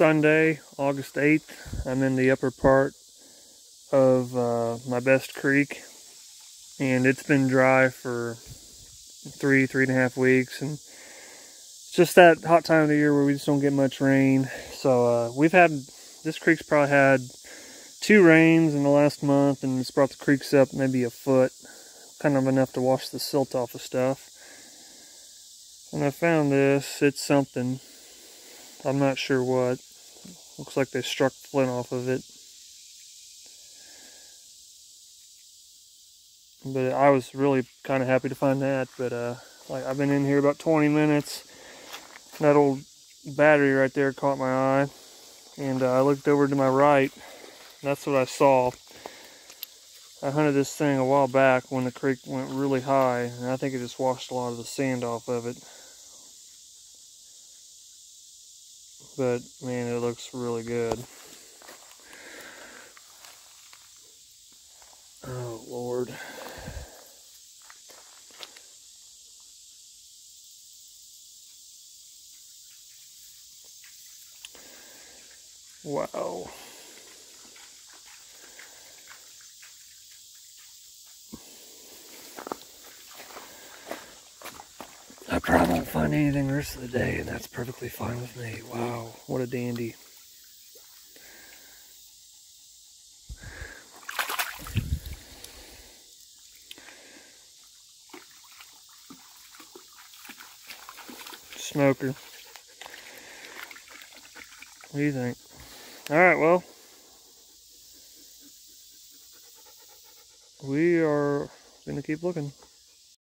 Sunday, August 8th. I'm in the upper part of uh, my best creek and it's been dry for three, three and a half weeks and it's just that hot time of the year where we just don't get much rain. So uh, we've had, this creek's probably had two rains in the last month and it's brought the creeks up maybe a foot, kind of enough to wash the silt off of stuff. And I found this, it's something, I'm not sure what. Looks like they struck flint off of it. But I was really kind of happy to find that. But uh, like I've been in here about 20 minutes. That old battery right there caught my eye. And uh, I looked over to my right. That's what I saw. I hunted this thing a while back when the creek went really high. And I think it just washed a lot of the sand off of it. But man, it looks really good. Oh, Lord. Wow. I probably won't find anything the rest of the day, and that's perfectly fine with me. Wow, what a dandy. Smoker. What do you think? Alright, well. We are going to keep looking.